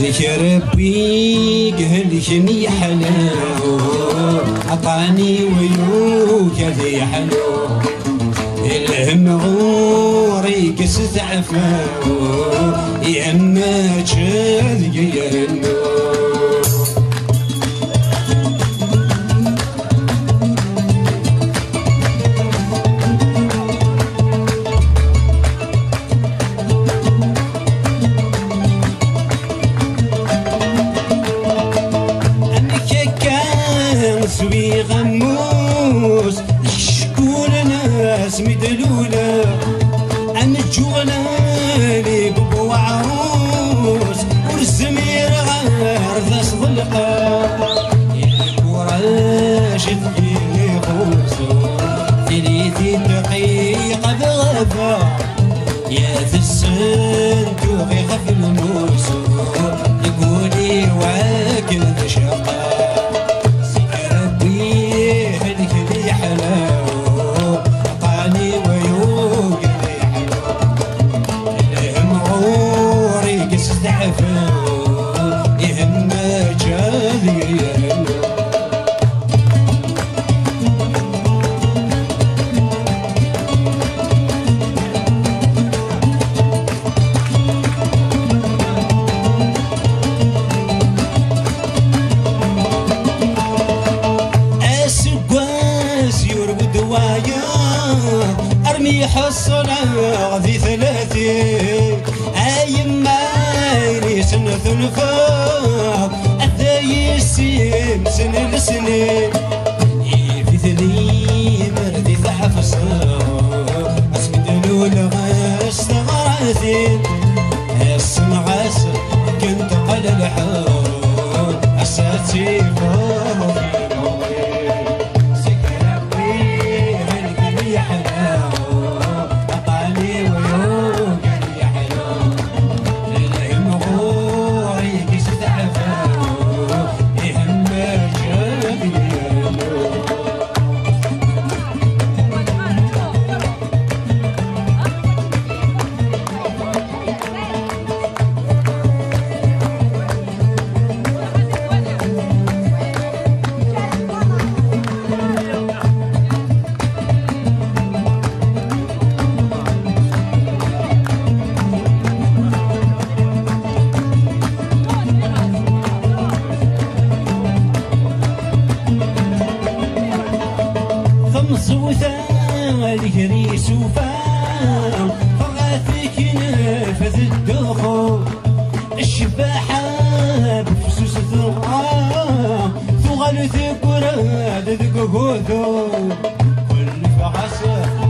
ربي قهلكني حلو عطاني ويوك ذي حلو إلهم غوري قست يا اما تشذي النور جونا لي بابو عروس والزمير ذا صدلقة يا كوراش تجيني خوصو ثلاثين دقيقة بغفا يا ذا السن توغي خف ارمي حصنا في ثلاثين اي ما سنة ثنفاق الثاي السيم سنة لسنين في ثليم ردي ثعف اسمد لول غاس غراثين السمعاس كنت قل الحال اساتي فوق خمس نفذ الدخول الشباحة بفسوس ثغام ثغل ذقهوثو كل فغس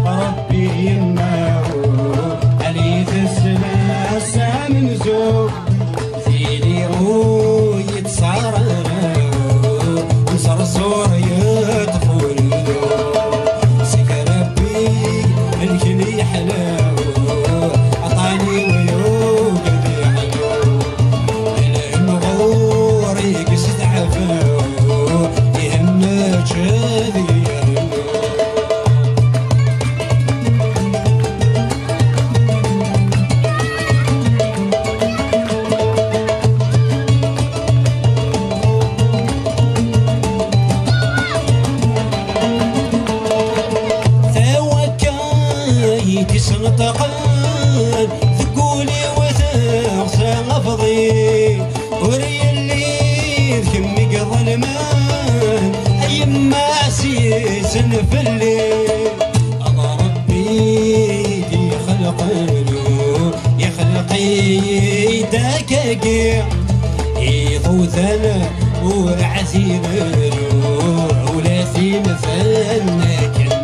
ربي يماو علي من زوج ثوكاي تسنطقان تقولي وثاغ غفضي وري اللي ثمي ظلمان اي ما سيس الليل الله ربي دي خلق له يخلقي داكاكي يضوثنا ورعثي له ولا في مثلنا كندي